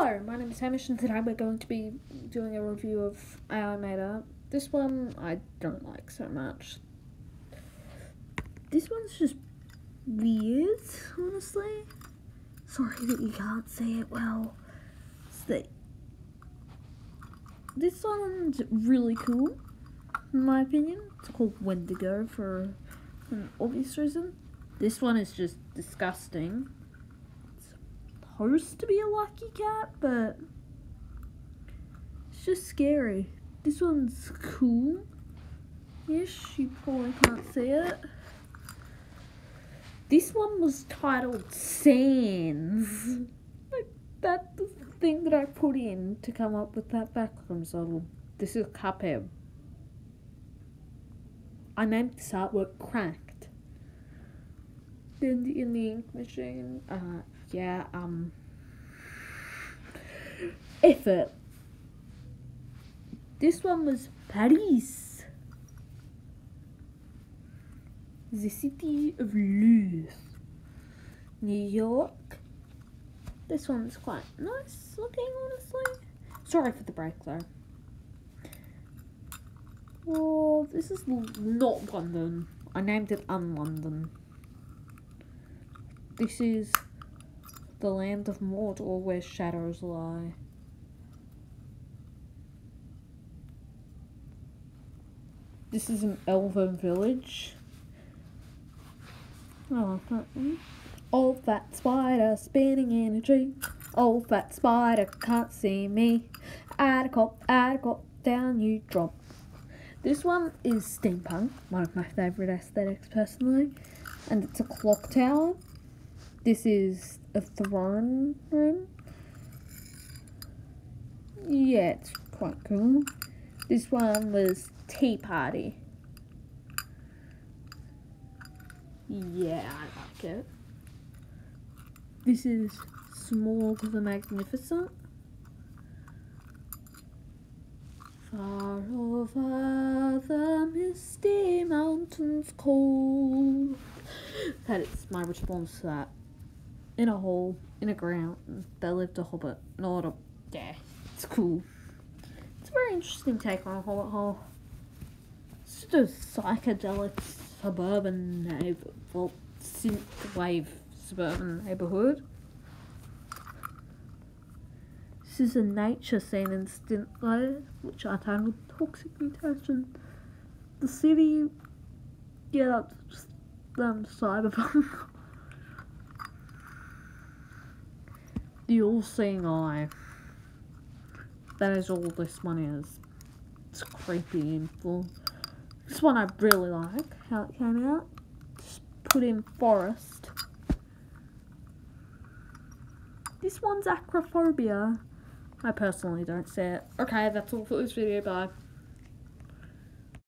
Hello, my name is Hamish and today we're going to be doing a review of AI Mater. This one I don't like so much. This one's just weird, honestly. Sorry that you can't see it well. This one's really cool, in my opinion. It's called Wendigo for an obvious reason. This one is just disgusting supposed to be a lucky cat, but it's just scary. This one's cool. Yes, you probably can't see it. This one was titled Sands. Like, that's the thing that I put in to come up with that background model. This is a Cuphead. I named this artwork Cracked. Then in the ink machine, uh, yeah, um, effort. This one was Paris, the city of Luz, New York. This one's quite nice looking, honestly. Sorry for the break though. Oh, this is not London. I named it Un-London. This is the land of Mordor where shadows lie. This is an elven village. Oh, Old fat spider spinning in a tree. Old fat spider can't see me. Attercop, add a cop, down you drop. This one is steampunk, one of my favourite aesthetics personally. And it's a clock tower. This is a throne room. Yeah, it's quite cool. This one was Tea Party. Yeah, I like it. This is Smaug the Magnificent. Far over the misty mountains cold. That is my response to that in a hole in a ground. There lived a hobbit, not a yeah. It's cool. It's a very interesting take on a hobbit hole. It's just a psychedelic suburban neighbor, well, synthwave suburban neighborhood. This is a nature scene in synthwave, which I titled Toxic Mutation. The city, yeah, that's just um, cyberpunk. the all-seeing eye. That is all this one is. It's creepy and full. This one I really like, how it came out. Just put in forest. This one's acrophobia. I personally don't see it. Okay, that's all for this video, bye.